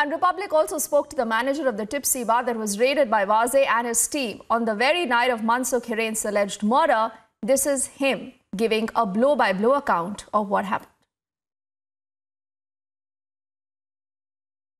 And Republic also spoke to the manager of the Tipsy bar that was raided by Vaze and his team on the very night of Mansukh Hiren's alleged murder. This is him giving a blow by blow account of what happened.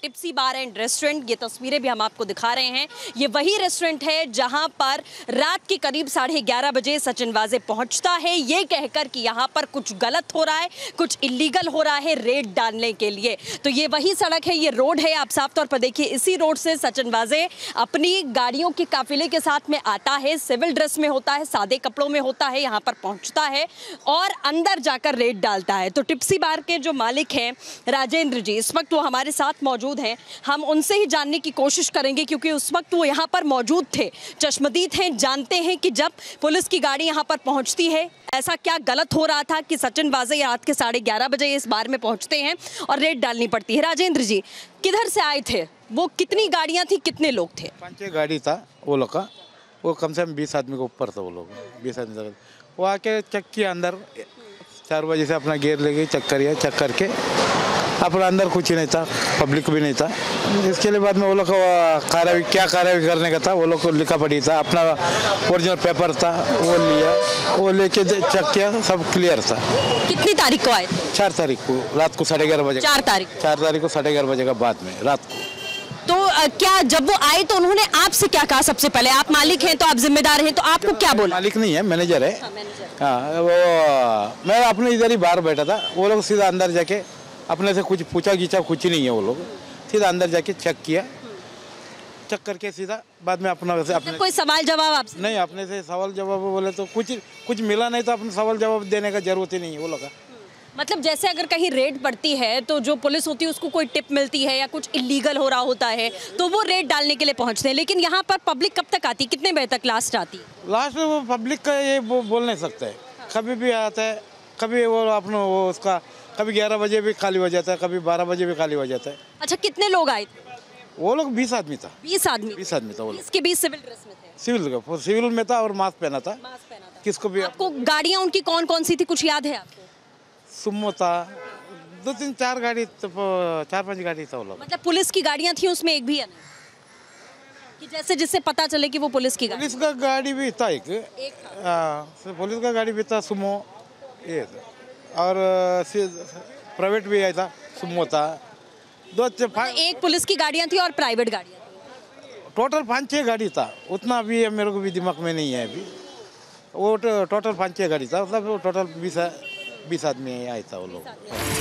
Tipsy bar and restaurant, ये तस्वीरें भी हम आपको दिखा रहे हैं। ये वही रेस्टोरेंट है जहाँ पर रात के करीब साढ़े ग्यारह बजे सचिन वाजे पहुँचता है। ये कहकर कि यहाँ पर कुछ गलत हो रहा है, कुछ इलीगल हो रहा है रेड डालने के लिए। तो ये वही सड़क है, ये रोड है, आप साफ़ तौर पर देखिए, इसी रोड से सचिन वाजे अपनी गाड़ियों के काफिले के साथ में आता है, सिविल ड्रेस में होता है, सादे कपड़ों में होता है, यहाँ पर पहुँचता है और अंदर जाकर रेड डालता है। तो टिप्सी बार के जो मालिक हैं, राजेंद्र जी, इस वक्त वो हमारे साथ मौजूद मौजूद हैं। हम उनसे ही जानने की कोशिश करेंगे क्योंकि उस वक्त वो यहाँ पर मौजूद थे। चश्मदीद हैं, जानते हैं कि जब पुलिस की गाड़ी यहाँ पर पहुँचती है, ऐसा क्या गलत हो रहा था कि सचिन वाजे रात के साढ़े ग्यारह बजे इस बार में पहुँचते हैं और रेड डालनी पड़ती है। राजेंद्र जी, किधर से आए थे? वो कितनी गाड़ियाँ थी, कितने लोग थे? पाँच गाड़ी था वो लोग का। वो कम से कम बीस आदमी के ऊपर था वो लोग। बीस आदमी वो आके चेक किया अंदर, चार बजे से अपना गेयर ले गए चेक करिए चेक करके अपना अंदर कुछ ही नहीं था पब्लिक भी नहीं था। इसके लिए बाद में वो लोग कार्रवाई क्या कार्रवाई करने का था वो लोग को लिखा पड़ी था। अपना ओरिजिनल पेपर था वो लिया वो लेके चेक किया सब क्लियर था। कितनी तारीख को आए चार तारीख को रात को साढ़े ग्यारह बजे चार तारीख चार तारीख को साढ़े ग्यारह बजे का बाद में रात को। तो क्या जब वो आए तो उन्होंने आपसे क्या कहा सबसे पहले? आप मालिक हैं तो आप जिम्मेदार हैं तो आपको क्या बोला? मालिक नहीं है मैनेजर है। हाँ, हाँ वो मैं अपने इधर ही बाहर बैठा था वो लोग सीधा अंदर जाके अपने से कुछ पूछा गीचा कुछ नहीं है वो लोग। सीधा अंदर जाके चेक किया। चेक करके सीधा बाद में अपना वैसे अपने कोई सवाल जवाब आपसे? नहीं अपने से सवाल जवाब बोले तो कुछ कुछ मिला नहीं तो अपने सवाल जवाब देने का ज़रूरत ही नहीं है वो लोग मतलब जैसे अगर कहीं रेड पड़ती है तो जो पुलिस होती है उसको कोई टिप मिलती है या कुछ इलीगल हो रहा होता है तो वो रेड डालने के लिए पहुँचते हैं। लेकिन यहाँ पर पब्लिक कब तक आती कितने बजे तक लास्ट आती लास्ट में वो पब्लिक का ये वो बोल नहीं सकते। कभी भी आता है कभी वो अपना वो उसका कभी ग्यारह बजे भी खाली हो जाता है कभी बारह बजे भी खाली हो जाता है। अच्छा कितने लोग आए? थे वो लोग बीस आदमी था। बीस आदमी। बीस आदमी था वो लोग। इसके बीस सिविल ड्रेस में थे? सिविल सिविल में था और मास्क पहना था। किसको भी आपको गाड़ियाँ उनकी कौन कौन सी थी कुछ याद है आपको? सुमो था दो तीन चार गाड़ी तो चार पाँच गाड़ी था वो लोग। मतलब पुलिस की गाड़ियाँ थी उसमें एक भी है कि जैसे जिससे पता चले कि वो पुलिस की पुलिस का गाड़ी भी था एक, एक था। आ, पुलिस का गाड़ी भी था सुमो ये और प्राइवेट भी आया था सुमो था। दो मतलब एक पुलिस की गाड़ियाँ थी और प्राइवेट गाड़ियाँ टोटल पाँच छः गाड़ी था उतना भी मेरे को भी दिमाग में नहीं है अभी। वो टोटल पाँच छः गाड़ी था मतलब टोटल बीस बीस आदमी आया था वो लोग।